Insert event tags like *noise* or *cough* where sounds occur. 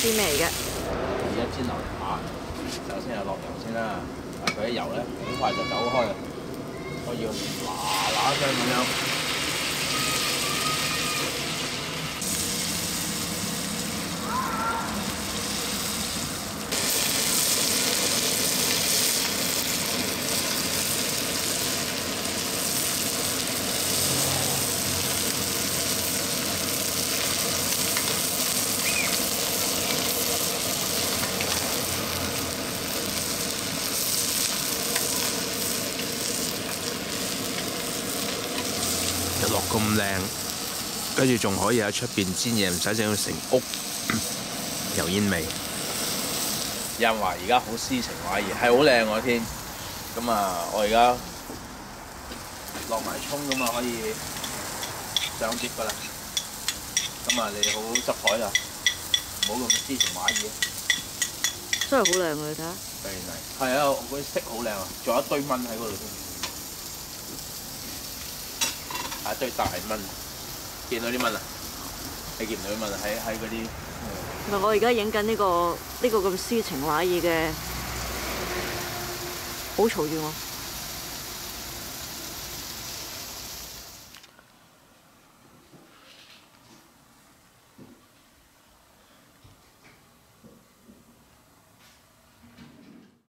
煎咩嚟嘅？而家煎牛扒，首先系落油先啦。佢啲油咧好快就走开啦，我要嗱嗱声咁样。日落咁靚，跟住仲可以喺出邊煎嘢，唔使整到成屋 *clears throat* 油煙味。有人話而家好詩情畫意，係好靚喎天。咁啊，我而家落埋葱咁啊，可以上碟噶啦。咁啊，你好好執台啦，唔好咁詩情畫意。真係好靚啊！你睇。係啊，我嗰啲色好靚啊，仲有一堆蚊喺嗰度添。係一堆大蚊，見到啲蚊啊？你見唔到啲蚊啊？喺喺嗰啲。唔係我而家影緊呢個呢個咁詩情畫意嘅，好嘈住我。